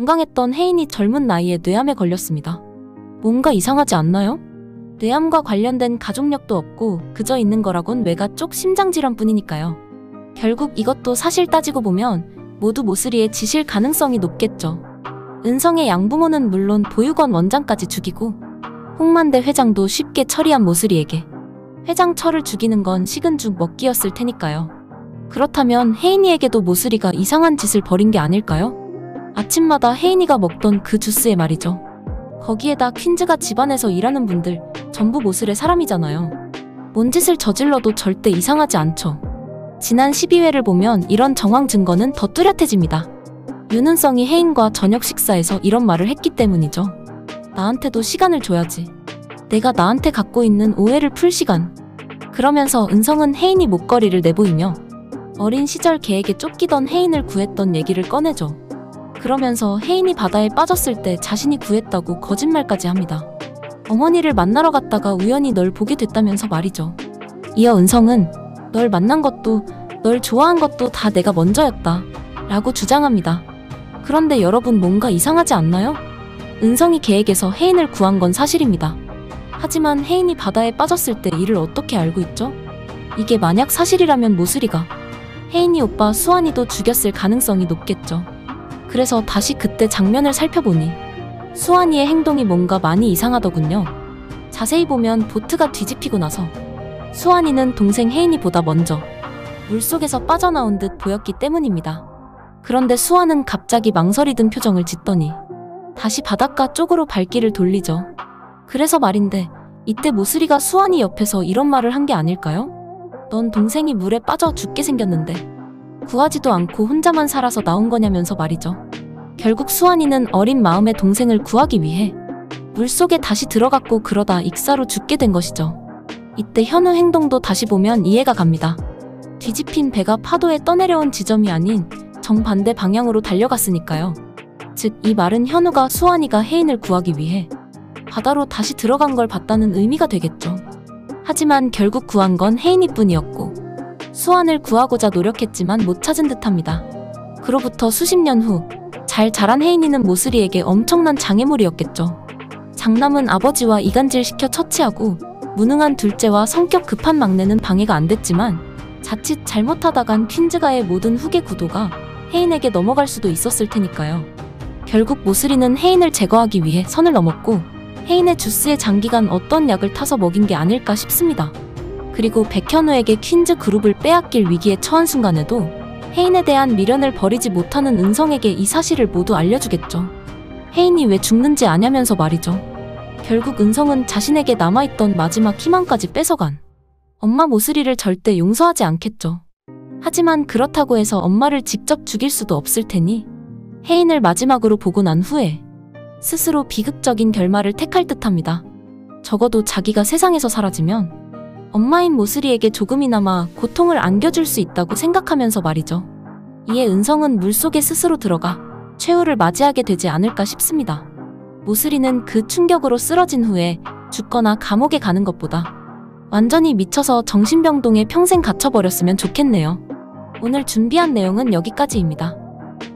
건강했던 혜인이 젊은 나이에 뇌암에 걸렸습니다. 뭔가 이상하지 않나요? 뇌암과 관련된 가족력도 없고 그저 있는 거라곤 외가 쪽 심장질환 뿐이니까요. 결국 이것도 사실 따지고 보면 모두 모슬이의 지실 가능성이 높겠죠. 은성의 양부모는 물론 보육원 원장까지 죽이고 홍만대 회장도 쉽게 처리한 모슬이에게 회장 철을 죽이는 건 식은 죽 먹기였을 테니까요. 그렇다면 혜인이에게도 모슬이가 이상한 짓을 벌인 게 아닐까요? 아침마다 혜인이가 먹던 그 주스에 말이죠. 거기에다 퀸즈가 집안에서 일하는 분들 전부 모슬의 사람이잖아요. 뭔 짓을 저질러도 절대 이상하지 않죠. 지난 12회를 보면 이런 정황 증거는 더 뚜렷해집니다. 윤은성이 혜인과 저녁 식사에서 이런 말을 했기 때문이죠. 나한테도 시간을 줘야지. 내가 나한테 갖고 있는 오해를 풀 시간. 그러면서 은성은 혜인이 목걸이를 내보이며 어린 시절 걔에게 쫓기던 혜인을 구했던 얘기를 꺼내죠. 그러면서 혜인이 바다에 빠졌을 때 자신이 구했다고 거짓말까지 합니다. 어머니를 만나러 갔다가 우연히 널 보게 됐다면서 말이죠. 이어 은성은 널 만난 것도 널 좋아한 것도 다 내가 먼저였다. 라고 주장합니다. 그런데 여러분 뭔가 이상하지 않나요? 은성이 걔에게서 혜인을 구한 건 사실입니다. 하지만 혜인이 바다에 빠졌을 때 이를 어떻게 알고 있죠? 이게 만약 사실이라면 모슬이가 혜인이 오빠 수환이도 죽였을 가능성이 높겠죠. 그래서 다시 그때 장면을 살펴보니 수환이의 행동이 뭔가 많이 이상하더군요. 자세히 보면 보트가 뒤집히고 나서 수환이는 동생 혜인이보다 먼저 물속에서 빠져나온 듯 보였기 때문입니다. 그런데 수환은 갑자기 망설이 든 표정을 짓더니 다시 바닷가 쪽으로 발길을 돌리죠. 그래서 말인데 이때 모슬이가 수환이 옆에서 이런 말을 한 게 아닐까요? 넌 동생이 물에 빠져 죽게 생겼는데 구하지도 않고 혼자만 살아서 나온 거냐면서 말이죠. 결국 수환이는 어린 마음의 동생을 구하기 위해 물속에 다시 들어갔고 그러다 익사로 죽게 된 것이죠. 이때 현우 행동도 다시 보면 이해가 갑니다. 뒤집힌 배가 파도에 떠내려온 지점이 아닌 정반대 방향으로 달려갔으니까요. 즉, 이 말은 현우가 수환이가 혜인을 구하기 위해 바다로 다시 들어간 걸 봤다는 의미가 되겠죠. 하지만 결국 구한 건 혜인이 뿐이었고, 수환을 구하고자 노력했지만 못 찾은 듯 합니다. 그로부터 수십 년 후, 잘 자란 혜인이는 모슬이에게 엄청난 장애물이었겠죠. 장남은 아버지와 이간질 시켜 처치하고, 무능한 둘째와 성격 급한 막내는 방해가 안 됐지만, 자칫 잘못하다간 퀸즈가의 모든 후계 구도가 혜인에게 넘어갈 수도 있었을 테니까요. 결국 모슬이는 혜인을 제거하기 위해 선을 넘었고 혜인의 주스에 장기간 어떤 약을 타서 먹인 게 아닐까 싶습니다. 그리고 백현우에게 퀸즈 그룹을 빼앗길 위기에 처한 순간에도 혜인에 대한 미련을 버리지 못하는 은성에게 이 사실을 모두 알려주겠죠. 혜인이 왜 죽는지 아냐면서 말이죠. 결국 은성은 자신에게 남아있던 마지막 희망까지 뺏어간 엄마 모슬이를 절대 용서하지 않겠죠. 하지만 그렇다고 해서 엄마를 직접 죽일 수도 없을 테니 혜인을 마지막으로 보고 난 후에 스스로 비극적인 결말을 택할 듯합니다. 적어도 자기가 세상에서 사라지면 엄마인 모슬이에게 조금이나마 고통을 안겨줄 수 있다고 생각하면서 말이죠. 이에 은성은 물속에 스스로 들어가 최후를 맞이하게 되지 않을까 싶습니다. 모슬이는 그 충격으로 쓰러진 후에 죽거나 감옥에 가는 것보다 완전히 미쳐서 정신병동에 평생 갇혀버렸으면 좋겠네요. 오늘 준비한 내용은 여기까지입니다.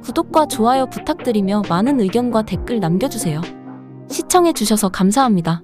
구독과 좋아요 부탁드리며 많은 의견과 댓글 남겨주세요. 시청해주셔서 감사합니다.